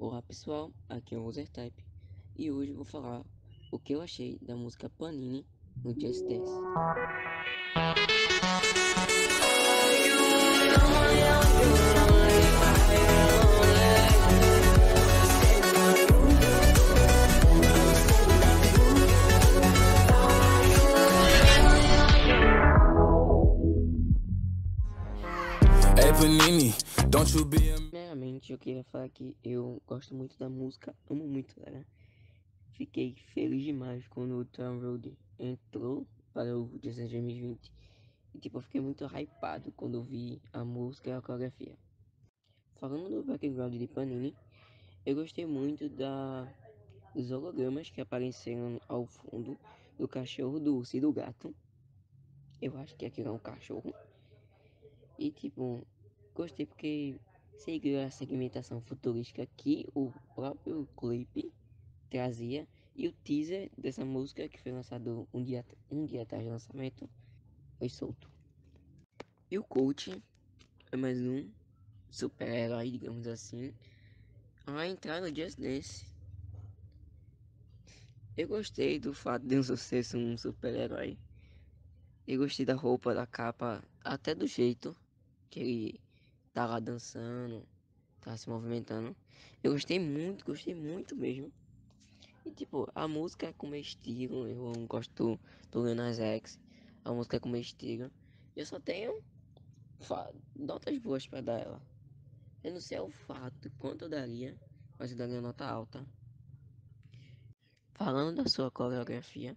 Olá pessoal, aqui é o Type e hoje vou falar o que eu achei da música Panini no Just Dance. Hey Panini, don't you be a Primeiramente, eu queria falar que eu gosto muito da música, amo muito ela. Fiquei feliz demais quando o Tom Road entrou para o 2020. E tipo, eu fiquei muito hypado quando vi a música e a coreografia. Falando do background de Panini, eu gostei muito da, dos hologramas que apareceram ao fundo do cachorro, do urso e do gato. Eu acho que aquilo é um cachorro. E tipo, gostei porque seguiu a segmentação futurística que o próprio clipe trazia e o teaser dessa música que foi lançado um dia, um dia atrás do lançamento foi solto. E o coach é mais um super-herói, digamos assim, a entrar no Just Dance. Eu gostei do fato de um sucesso um super-herói. Eu gostei da roupa, da capa, até do jeito que ele lá dançando, tá se movimentando. Eu gostei muito, gostei muito mesmo. E tipo, a música é com meu estilo, eu gosto do Lil Nas X, a música é com meu estilo. Eu só tenho notas boas para dar ela. Eu não sei o fato quanto eu daria, mas eu daria nota alta. Falando da sua coreografia,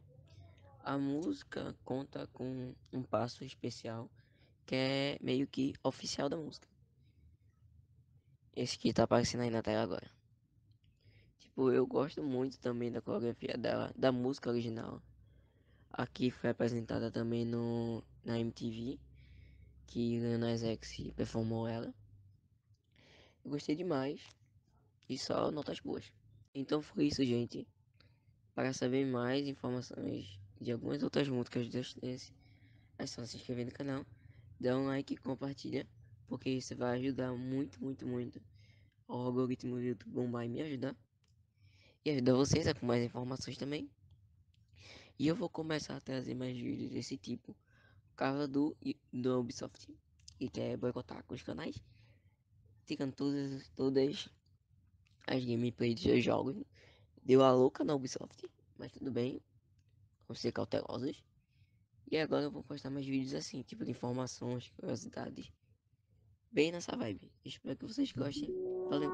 a música conta com um passo especial que é meio que oficial da música. Esse que tá aparecendo aí na tela agora. Tipo, eu gosto muito também da coreografia dela, da música original. Aqui foi apresentada também no, na MTV, que Lil X performou ela. Eu gostei demais e só notas boas. Então foi isso, gente. Para saber mais informações de algumas outras músicas desse, é só se inscrever no canal, dar um like e compartilha porque isso vai ajudar muito, muito, muito o algoritmo do YouTube bombar e me ajudar. E ajudar vocês a com mais informações também. E eu vou começar a trazer mais vídeos desse tipo por causa do, do Ubisoft, que quer boicotar com os canais, tirando todas, todas as gameplays dos jogos. Deu a louca na Ubisoft, mas tudo bem, vamos ser cautelosos. E agora eu vou postar mais vídeos assim, tipo de informações, curiosidades bem nessa vibe. Espero que vocês gostem. Valeu!